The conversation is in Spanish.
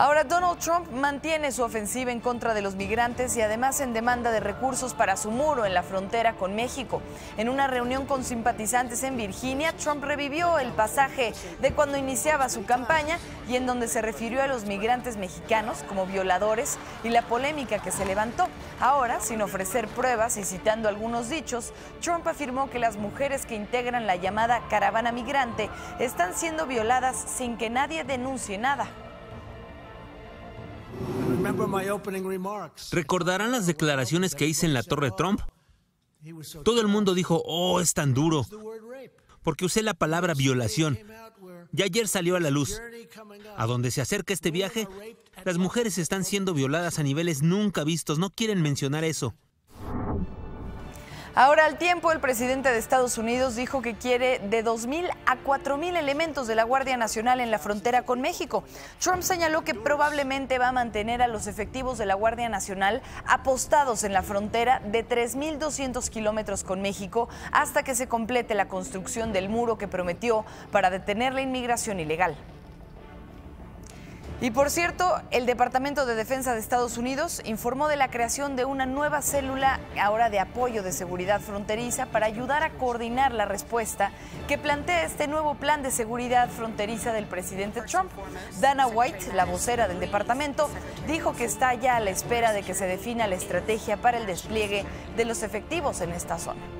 Ahora Donald Trump mantiene su ofensiva en contra de los migrantes y además en demanda de recursos para su muro en la frontera con México. En una reunión con simpatizantes en Virginia, Trump revivió el pasaje de cuando iniciaba su campaña y en donde se refirió a los migrantes mexicanos como violadores y la polémica que se levantó. Ahora, sin ofrecer pruebas y citando algunos dichos, Trump afirmó que las mujeres que integran la llamada caravana migrante están siendo violadas sin que nadie denuncie nada. ¿Recordarán las declaraciones que hice en la Torre Trump? Todo el mundo dijo, oh, es tan duro, porque usé la palabra violación. Y ayer salió a la luz. A donde se acerca este viaje, las mujeres están siendo violadas a niveles nunca vistos. No quieren mencionar eso. Ahora, al tiempo, el presidente de Estados Unidos dijo que quiere de 2.000 a 4.000 elementos de la Guardia Nacional en la frontera con México. Trump señaló que probablemente va a mantener a los efectivos de la Guardia Nacional apostados en la frontera de 3.200 kilómetros con México hasta que se complete la construcción del muro que prometió para detener la inmigración ilegal. Y por cierto, el Departamento de Defensa de Estados Unidos informó de la creación de una nueva célula ahora de apoyo de seguridad fronteriza para ayudar a coordinar la respuesta que plantea este nuevo plan de seguridad fronteriza del presidente Trump. Dana White, la vocera del departamento, dijo que está ya a la espera de que se defina la estrategia para el despliegue de los efectivos en esta zona.